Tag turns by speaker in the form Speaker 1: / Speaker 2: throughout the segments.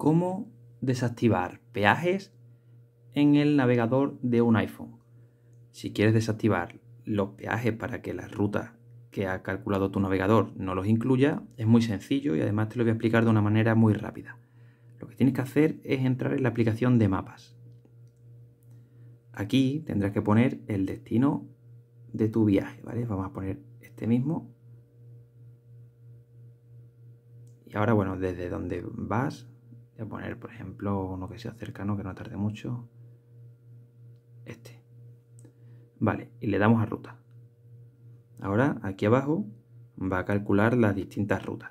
Speaker 1: cómo desactivar peajes en el navegador de un iPhone. Si quieres desactivar los peajes para que las rutas que ha calculado tu navegador no los incluya, es muy sencillo y además te lo voy a explicar de una manera muy rápida. Lo que tienes que hacer es entrar en la aplicación de mapas. Aquí tendrás que poner el destino de tu viaje. Vamos a poner este mismo. Y ahora, bueno, desde donde vas, poner, por ejemplo, uno que sea cercano, que no tarde mucho. Este. Vale, y le damos a ruta. Ahora, aquí abajo, va a calcular las distintas rutas.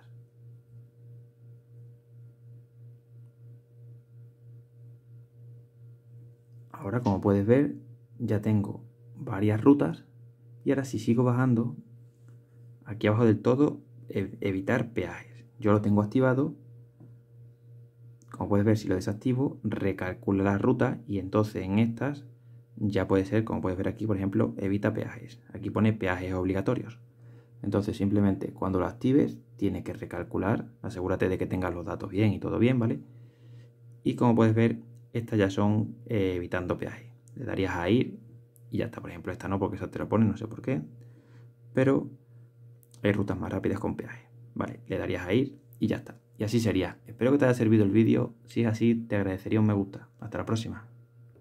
Speaker 1: Ahora, como puedes ver, ya tengo varias rutas y ahora si sigo bajando, aquí abajo del todo, evitar peajes. Yo lo tengo activado. Como puedes ver, si lo desactivo, recalcula la ruta y entonces en estas ya puede ser, como puedes ver aquí, por ejemplo, evita peajes. Aquí pone peajes obligatorios. Entonces simplemente cuando lo actives, tiene que recalcular. Asegúrate de que tengas los datos bien y todo bien, ¿vale? Y como puedes ver, estas ya son eh, evitando peajes. Le darías a ir y ya está. Por ejemplo, esta no, porque esa te la pone, no sé por qué. Pero hay rutas más rápidas con peaje. Vale, le darías a ir y ya está. Y así sería. Espero que te haya servido el vídeo. Si es así, te agradecería un me gusta. Hasta la próxima.